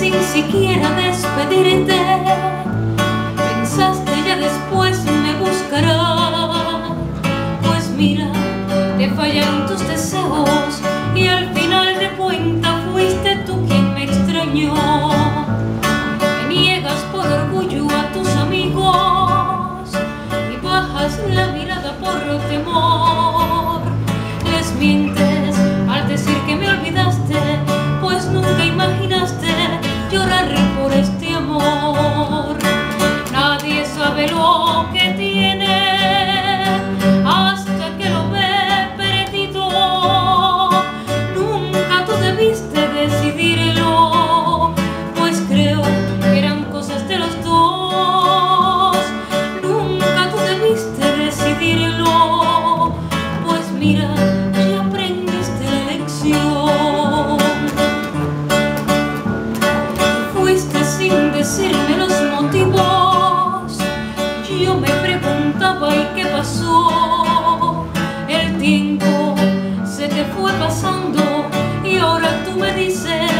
sin siquiera despedirte. Pensaste ya después me buscará Pues mira, te fallaron tus deseos. y qué pasó. El tiempo se te fue pasando y ahora tú me dices.